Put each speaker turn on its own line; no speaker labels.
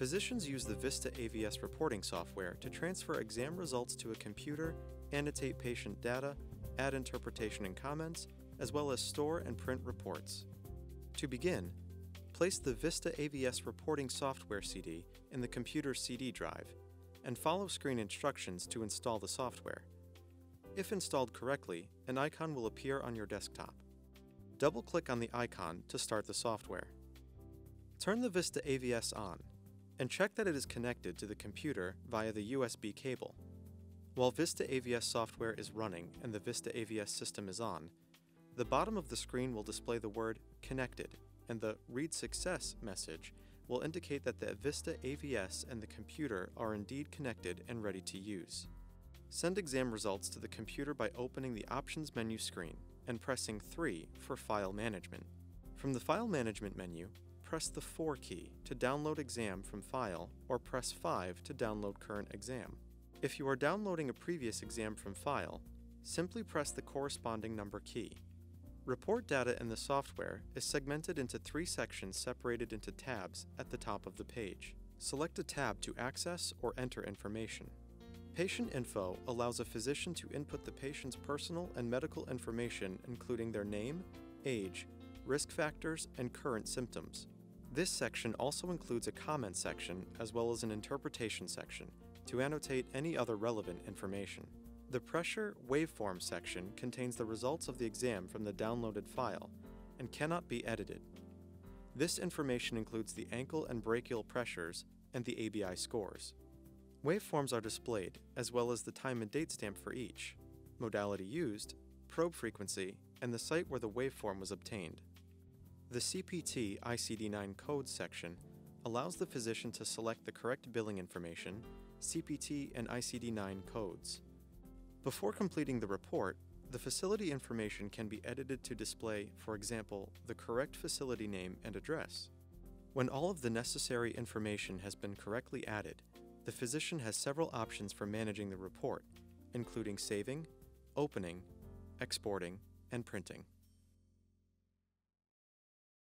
Physicians use the Vista AVS reporting software to transfer exam results to a computer, annotate patient data, add interpretation and comments, as well as store and print reports. To begin, place the Vista AVS reporting software CD in the computer's CD drive and follow screen instructions to install the software. If installed correctly, an icon will appear on your desktop. Double-click on the icon to start the software. Turn the Vista AVS on and check that it is connected to the computer via the USB cable. While Vista AVS software is running and the Vista AVS system is on, the bottom of the screen will display the word Connected, and the Read Success message will indicate that the Vista AVS and the computer are indeed connected and ready to use. Send exam results to the computer by opening the Options menu screen and pressing 3 for File Management. From the File Management menu, press the 4 key to download exam from file or press 5 to download current exam. If you are downloading a previous exam from file, simply press the corresponding number key. Report data in the software is segmented into three sections separated into tabs at the top of the page. Select a tab to access or enter information. Patient Info allows a physician to input the patient's personal and medical information including their name, age, risk factors, and current symptoms. This section also includes a comment section as well as an interpretation section to annotate any other relevant information. The pressure waveform section contains the results of the exam from the downloaded file and cannot be edited. This information includes the ankle and brachial pressures and the ABI scores. Waveforms are displayed, as well as the time and date stamp for each, modality used, probe frequency, and the site where the waveform was obtained. The CPT ICD-9 codes section allows the physician to select the correct billing information, CPT and ICD-9 codes. Before completing the report, the facility information can be edited to display, for example, the correct facility name and address. When all of the necessary information has been correctly added, the physician has several options for managing the report, including saving, opening, exporting, and printing.